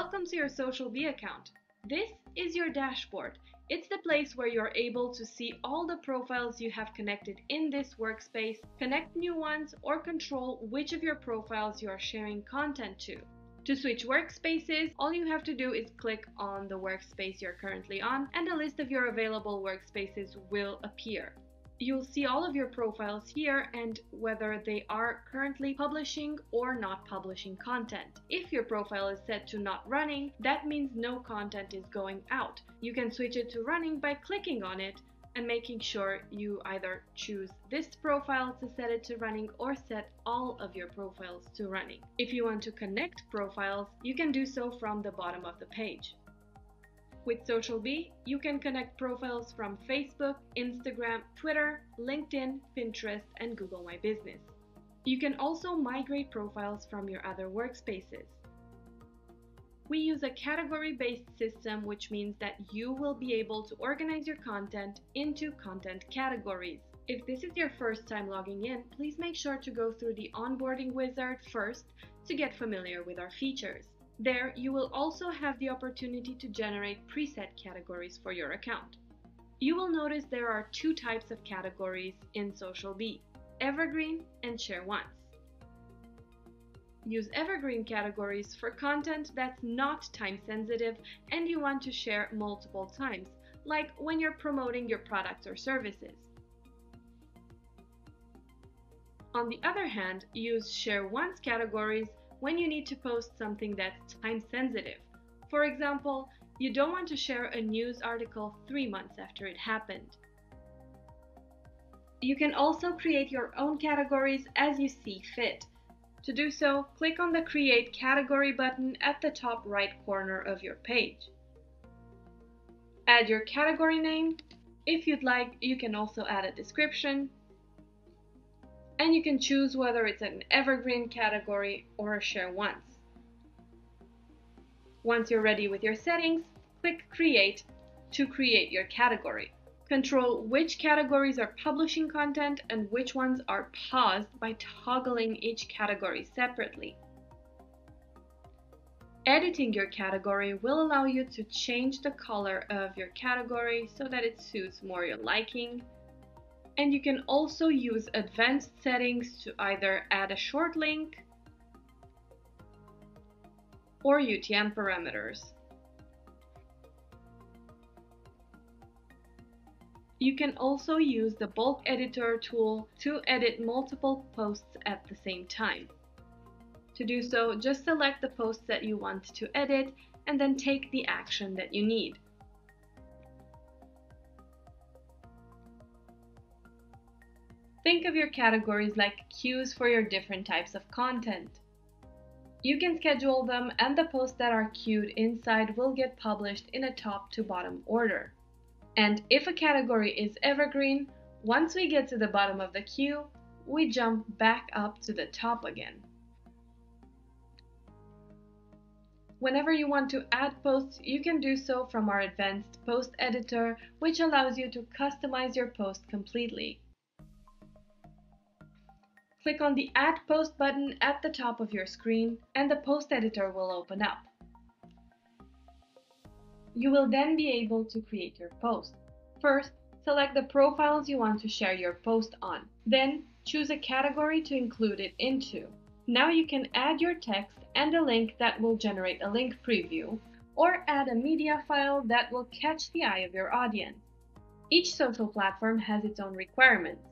Welcome to your Social account. This is your dashboard. It's the place where you're able to see all the profiles you have connected in this workspace, connect new ones, or control which of your profiles you are sharing content to. To switch workspaces, all you have to do is click on the workspace you're currently on and a list of your available workspaces will appear. You'll see all of your profiles here and whether they are currently publishing or not publishing content. If your profile is set to not running, that means no content is going out. You can switch it to running by clicking on it and making sure you either choose this profile to set it to running or set all of your profiles to running. If you want to connect profiles, you can do so from the bottom of the page. With SocialBee, you can connect profiles from Facebook, Instagram, Twitter, LinkedIn, Pinterest, and Google My Business. You can also migrate profiles from your other workspaces. We use a category-based system, which means that you will be able to organize your content into content categories. If this is your first time logging in, please make sure to go through the onboarding wizard first to get familiar with our features. There, you will also have the opportunity to generate preset categories for your account. You will notice there are two types of categories in SocialBee, Evergreen and Share Once. Use Evergreen categories for content that's not time sensitive and you want to share multiple times, like when you're promoting your products or services. On the other hand, use Share Once categories when you need to post something that's time sensitive. For example, you don't want to share a news article three months after it happened. You can also create your own categories as you see fit. To do so, click on the Create Category button at the top right corner of your page. Add your category name. If you'd like, you can also add a description, and you can choose whether it's an evergreen category or a share once. Once you're ready with your settings, click Create to create your category. Control which categories are publishing content and which ones are paused by toggling each category separately. Editing your category will allow you to change the color of your category so that it suits more your liking and you can also use advanced settings to either add a short link or UTM parameters. You can also use the bulk editor tool to edit multiple posts at the same time. To do so, just select the posts that you want to edit and then take the action that you need. Think of your categories like queues for your different types of content. You can schedule them and the posts that are queued inside will get published in a top to bottom order. And if a category is evergreen, once we get to the bottom of the queue, we jump back up to the top again. Whenever you want to add posts, you can do so from our advanced post editor, which allows you to customize your post completely. Click on the Add Post button at the top of your screen and the post editor will open up. You will then be able to create your post. First, select the profiles you want to share your post on. Then, choose a category to include it into. Now you can add your text and a link that will generate a link preview, or add a media file that will catch the eye of your audience. Each social platform has its own requirements.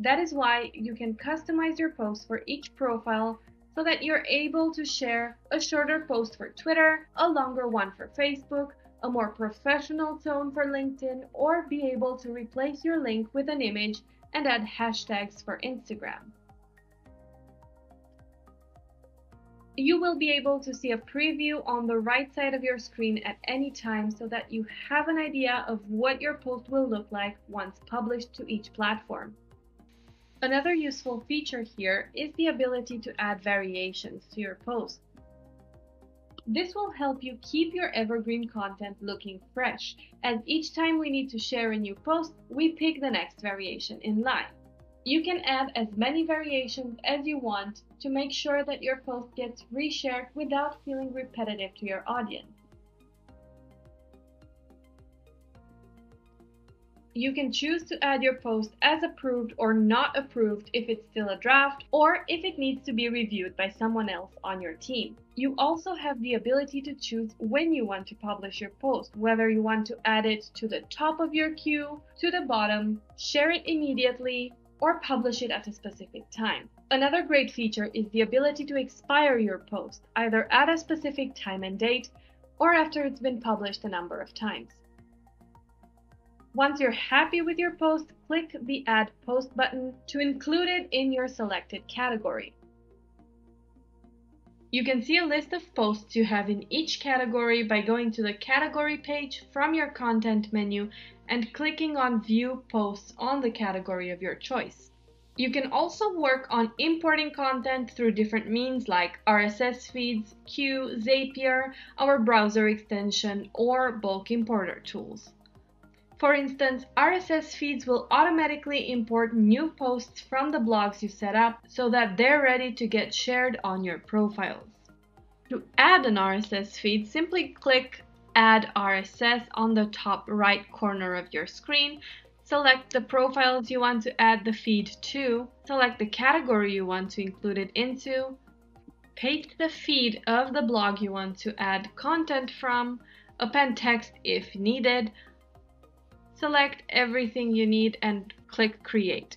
That is why you can customize your post for each profile so that you're able to share a shorter post for Twitter, a longer one for Facebook, a more professional tone for LinkedIn, or be able to replace your link with an image and add hashtags for Instagram. You will be able to see a preview on the right side of your screen at any time so that you have an idea of what your post will look like once published to each platform. Another useful feature here is the ability to add variations to your post. This will help you keep your evergreen content looking fresh, as each time we need to share a new post, we pick the next variation in line. You can add as many variations as you want to make sure that your post gets reshared without feeling repetitive to your audience. You can choose to add your post as approved or not approved if it's still a draft or if it needs to be reviewed by someone else on your team. You also have the ability to choose when you want to publish your post, whether you want to add it to the top of your queue, to the bottom, share it immediately, or publish it at a specific time. Another great feature is the ability to expire your post, either at a specific time and date or after it's been published a number of times. Once you're happy with your post, click the Add Post button to include it in your selected category. You can see a list of posts you have in each category by going to the category page from your content menu and clicking on View Posts on the category of your choice. You can also work on importing content through different means like RSS feeds, Quuu, Zapier, our browser extension, or bulk importer tools. For instance, RSS feeds will automatically import new posts from the blogs you set up so that they're ready to get shared on your profiles. To add an RSS feed, simply click Add RSS on the top right corner of your screen. Select the profiles you want to add the feed to, select the category you want to include it into, paste the feed of the blog you want to add content from, append text if needed, select everything you need and click Create.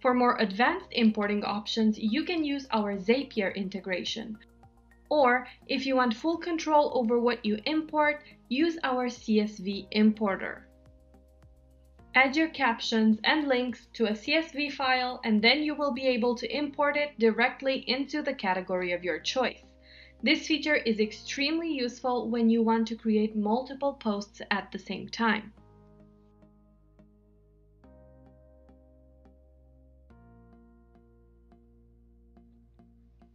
For more advanced importing options, you can use our Zapier integration. Or, if you want full control over what you import, use our CSV importer. Add your captions and links to a CSV file and then you will be able to import it directly into the category of your choice. This feature is extremely useful when you want to create multiple posts at the same time.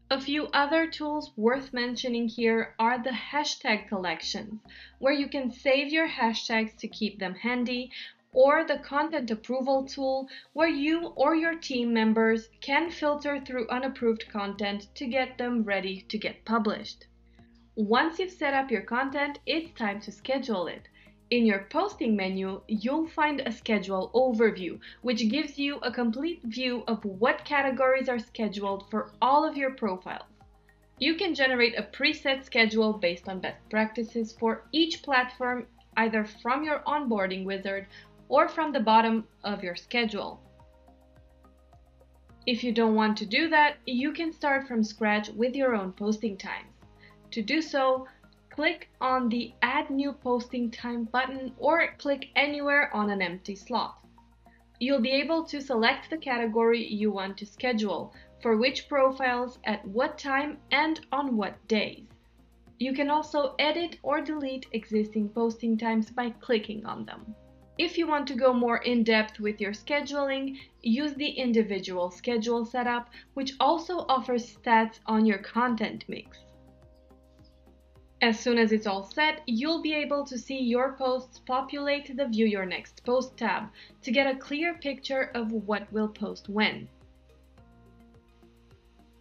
A few other tools worth mentioning here are the hashtag collections, where you can save your hashtags to keep them handy, or the content approval tool where you or your team members can filter through unapproved content to get them ready to get published. Once you've set up your content, it's time to schedule it. In your posting menu, you'll find a schedule overview, which gives you a complete view of what categories are scheduled for all of your profiles. You can generate a preset schedule based on best practices for each platform either from your onboarding wizard or from the bottom of your schedule. If you don't want to do that, you can start from scratch with your own posting times. To do so, click on the Add New Posting Time button or click anywhere on an empty slot. You'll be able to select the category you want to schedule, for which profiles, at what time, and on what days. You can also edit or delete existing posting times by clicking on them. If you want to go more in depth with your scheduling, use the individual schedule setup, which also offers stats on your content mix. As soon as it's all set, you'll be able to see your posts populate the View Your Next Post tab to get a clear picture of what will post when.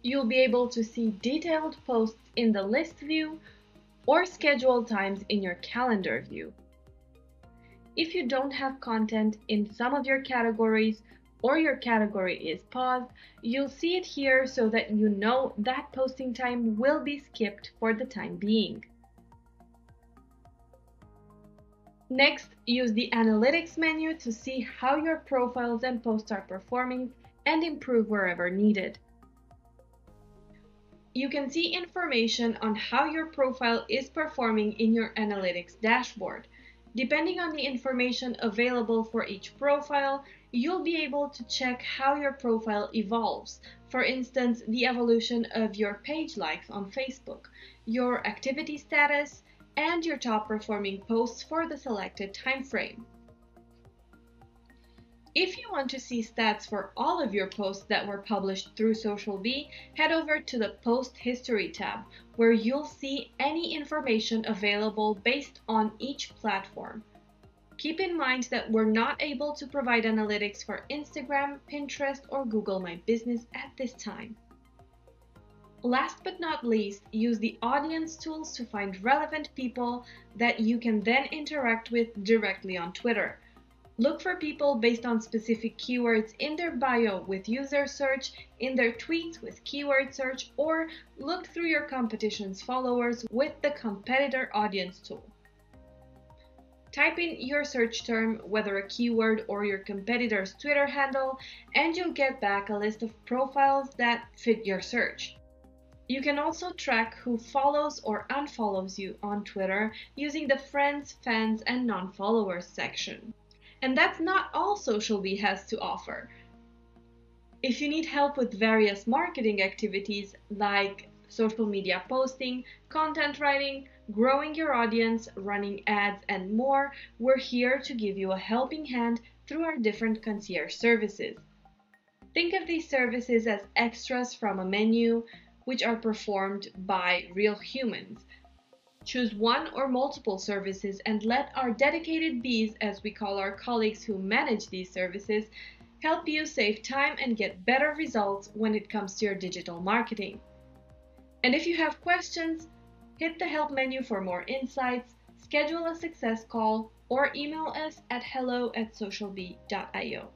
You'll be able to see detailed posts in the list view or schedule times in your calendar view. If you don't have content in some of your categories or your category is paused, you'll see it here so that you know that posting time will be skipped for the time being. Next, use the Analytics menu to see how your profiles and posts are performing and improve wherever needed. You can see information on how your profile is performing in your Analytics dashboard. Depending on the information available for each profile, you'll be able to check how your profile evolves. For instance, the evolution of your page likes on Facebook, your activity status, and your top performing posts for the selected time frame. If you want to see stats for all of your posts that were published through SocialBee, head over to the Post History tab, where you'll see any information available based on each platform. Keep in mind that we're not able to provide analytics for Instagram, Pinterest, or Google My Business at this time. Last but not least, use the audience tools to find relevant people that you can then interact with directly on Twitter. Look for people based on specific keywords in their bio with user search, in their tweets with keyword search, or look through your competition's followers with the competitor audience tool. Type in your search term, whether a keyword or your competitor's Twitter handle, and you'll get back a list of profiles that fit your search. You can also track who follows or unfollows you on Twitter using the friends, fans, and non-followers section. And that's not all SocialBee has to offer. If you need help with various marketing activities like social media posting, content writing, growing your audience, running ads, and more, we're here to give you a helping hand through our different concierge services. Think of these services as extras from a menu, which are performed by real humans. Choose one or multiple services and let our dedicated bees, as we call our colleagues who manage these services, help you save time and get better results when it comes to your digital marketing. And if you have questions, hit the help menu for more insights, schedule a success call, or email us at hello at socialbee.io.